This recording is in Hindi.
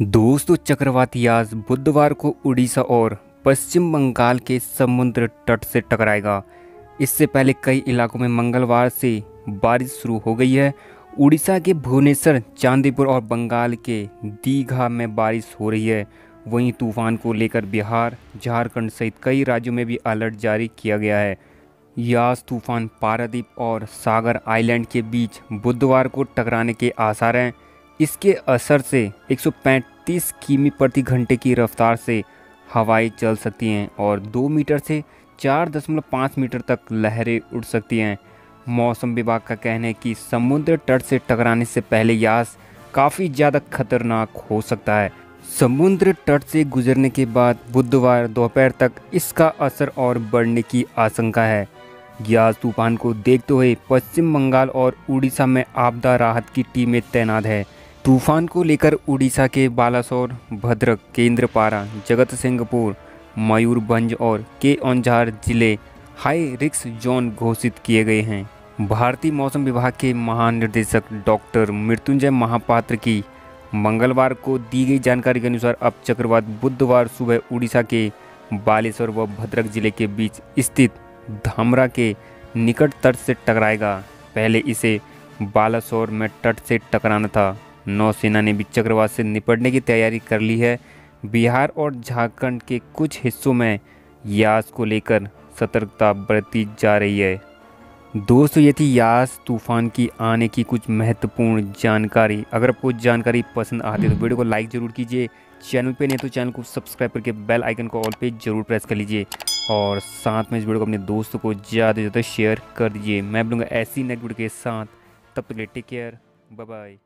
दोस्तों चक्रवाती आज बुधवार को उड़ीसा और पश्चिम बंगाल के समुद्र तट से टकराएगा। इससे पहले कई इलाकों में मंगलवार से बारिश शुरू हो गई है। उड़ीसा के भुवनेश्वर, चांदीपुर और बंगाल के दीघा में बारिश हो रही है। वहीं तूफ़ान को लेकर बिहार, झारखंड सहित कई राज्यों में भी अलर्ट जारी किया गया है। यास तूफ़ान पारादीप और सागर आइलैंड के बीच बुधवार को टकराने के आसार हैं। इसके असर से 135 किमी प्रति घंटे की रफ्तार से हवाएँ चल सकती हैं और दो मीटर से चार दशमलव पाँच मीटर तक लहरें उड़ सकती हैं। मौसम विभाग का कहना है कि समुद्र तट से टकराने से पहले यास काफ़ी ज़्यादा खतरनाक हो सकता है। समुद्र तट से गुजरने के बाद बुधवार दोपहर तक इसका असर और बढ़ने की आशंका है। यास तूफ़ान को देखते हुए पश्चिम बंगाल और उड़ीसा में आपदा राहत की टीमें तैनात है। तूफ़ान को लेकर उड़ीसा के बालासोर, भद्रक, केंद्रपारा, जगत सिंहपुर, मयूरभंज और के औंझार ज़िले हाई रिस्क जोन घोषित किए गए हैं। भारतीय मौसम विभाग के महानिदेशक डॉक्टर मृत्युंजय महापात्र की मंगलवार को दी गई जानकारी के अनुसार अब चक्रवात बुधवार सुबह उड़ीसा के बालेश्वर व भद्रक ज़िले के बीच स्थित धामरा के निकट तट से टकराएगा। पहले इसे बालासोर में तट से टकराना था। नौसेना ने भी चक्रवात से निपटने की तैयारी कर ली है। बिहार और झारखंड के कुछ हिस्सों में यास को लेकर सतर्कता बरती जा रही है। दोस्तों, ये थी यास तूफ़ान की आने की कुछ महत्वपूर्ण जानकारी। अगर आपको जानकारी पसंद आती है तो वीडियो को लाइक ज़रूर कीजिए। चैनल पे नहीं तो चैनल को सब्सक्राइब करके बेल आइकन को ऑल पे ज़रूर प्रेस कर लीजिए। और साथ में इस वीडियो को अपने दोस्तों को ज़्यादा से ज़्यादा शेयर कर दीजिए। मैं बोलूँगा ऐसी नेक्स्ट वीडियो के साथ। तब तक टेक केयर। बाय